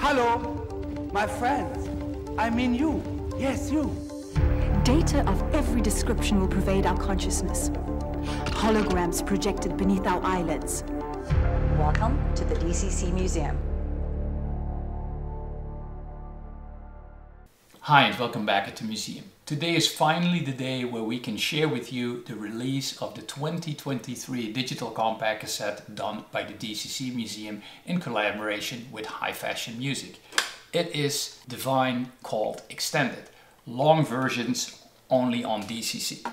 Hello, my friends. I mean you. Yes, you. Data of every description will pervade our consciousness. Holograms projected beneath our eyelids. Welcome to the DCC Museum. Hi and welcome back at the museum. Today is finally the day where we can share with you the release of the 2023 digital compact cassette done by the DCC Museum in collaboration with High Fashion Music. It is Divine called Extended, long versions only on DCC.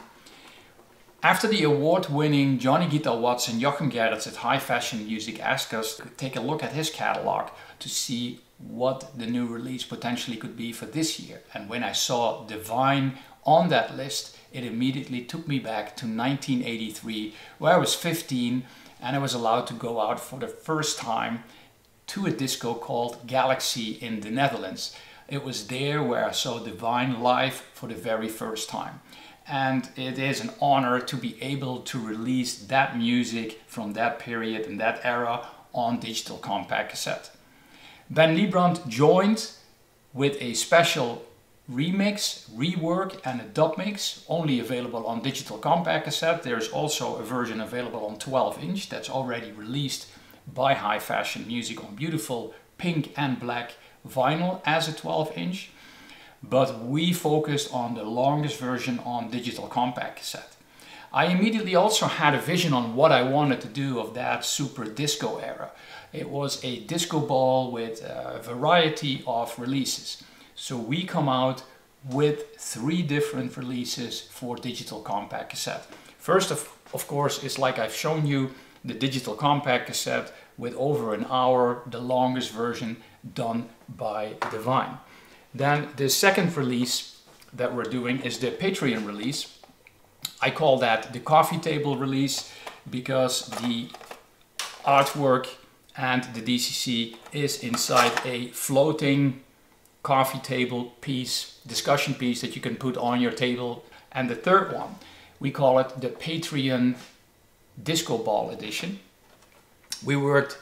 After the award-winning Johnny Guitar Watts and Jochem Gerrits at High Fashion Music asked us to take a look at his catalog to see what the new release potentially could be for this year. And when I saw Divine on that list, it immediately took me back to 1983, where I was 15 and I was allowed to go out for the first time to a disco called Galaxy in the Netherlands. It was there where I saw Divine live for the very first time. And it is an honor to be able to release that music from that period and that era on digital compact cassette. Ben Liebrand joined with a special remix, rework and a dub mix, only available on digital compact cassette. There's also a version available on 12 inch that's already released by High Fashion Music on beautiful pink and black vinyl as a 12 inch. But we focused on the longest version on digital compact cassette. I immediately also had a vision on what I wanted to do of that super disco era. It was a disco ball with a variety of releases. So we come out with three different releases for digital compact cassette. First of, of course is like I've shown you the digital compact cassette with over an hour, the longest version done by Divine. Then the second release that we're doing is the Patreon release. I call that the coffee table release because the artwork and the DCC is inside a floating coffee table piece, discussion piece that you can put on your table. And the third one, we call it the Patreon Disco Ball Edition. We worked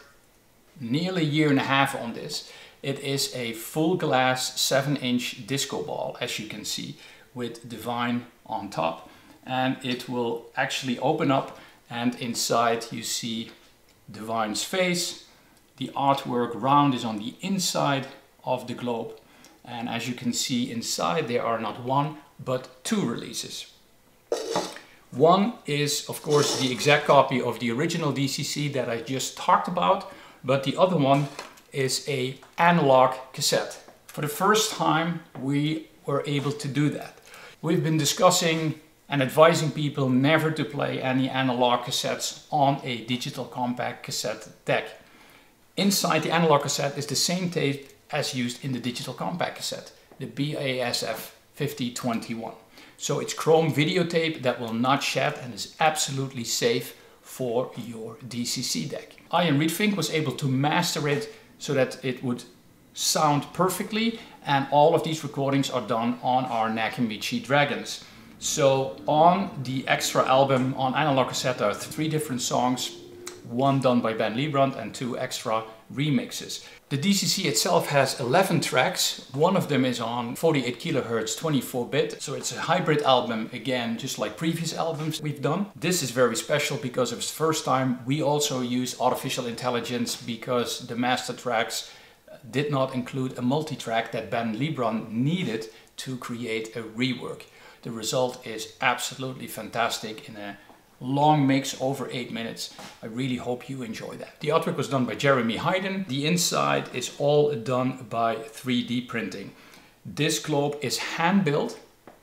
nearly a year and a half on this. It is a full glass 7 inch disco ball, as you can see, with Divine on top. And it will actually open up and inside you see Divine's face. The artwork round is on the inside of the globe. And as you can see inside, there are not one, but two releases. One is, of course, the exact copy of the original DCC that I just talked about, but the other one is a analog cassette. For the first time, we were able to do that. We've been discussing and advising people never to play any analog cassettes on a digital compact cassette deck. Inside the analog cassette is the same tape as used in the digital compact cassette, the BASF 5021. So it's chrome videotape that will not shed and is absolutely safe for your DCC deck. Arjan Rietvink was able to master it so that it would sound perfectly and all of these recordings are done on our Nakamichi Dragons. So on the extra album on analog cassette there are three different songs, one done by Ben Liebrand and two extra remixes. The DCC itself has 11 tracks. One of them is on 48 kilohertz 24-bit. So it's a hybrid album again, just like previous albums we've done. This is very special because it's the first time we also use artificial intelligence because the master tracks did not include a multi-track that Ben Liebrand needed to create a rework. The result is absolutely fantastic in a long mix over eight minutes. I really hope you enjoy that. The artwork was done by Jeremy Heiden. The inside is all done by 3D printing. This globe is hand built.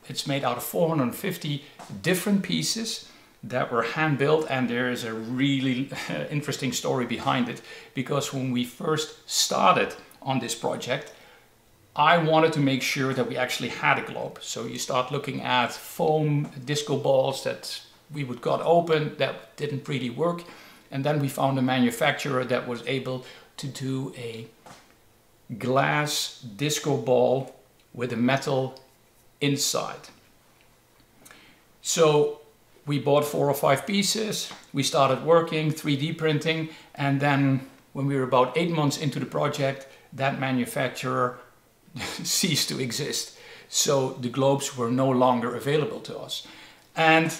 It's made out of 450 different pieces that were hand built and there is a really interesting story behind it because when we first started on this project I wanted to make sure that we actually had a globe. So you start looking at foam disco balls that we would got open that didn't really work. And then we found a manufacturer that was able to do a glass disco ball with a metal inside. So we bought four or five pieces, we started working, 3D printing, and then when we were about eight months into the project, that manufacturer ceased to exist. So the globes were no longer available to us. And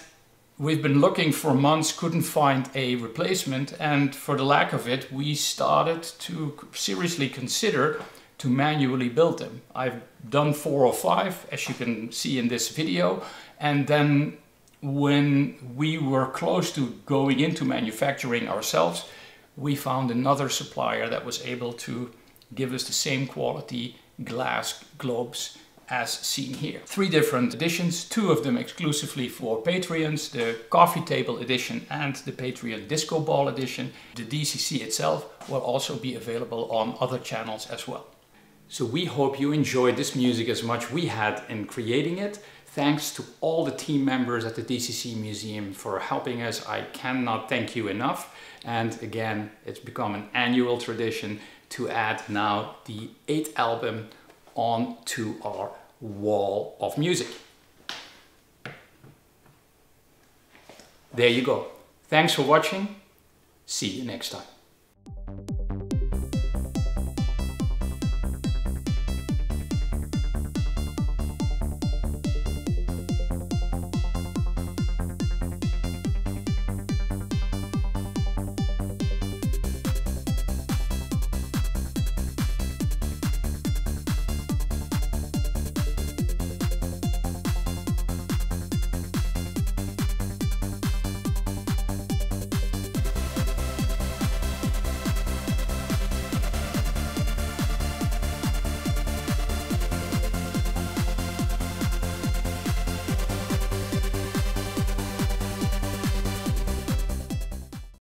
we've been looking for months, couldn't find a replacement. And for the lack of it, we started to seriously consider to manually build them. I've done four or five, as you can see in this video. And then when we were close to going into manufacturing ourselves, we found another supplier that was able to give us the same quality glass globes as seen here. Three different editions, two of them exclusively for Patreons, the coffee table edition and the Patreon disco ball edition. The DCC itself will also be available on other channels as well. So we hope you enjoyed this music as much we had in creating it. Thanks to all the team members at the DCC Museum for helping us. I cannot thank you enough. And again, it's become an annual tradition to add now the eighth album onto our wall of music. There you go. Thanks for watching. See you next time.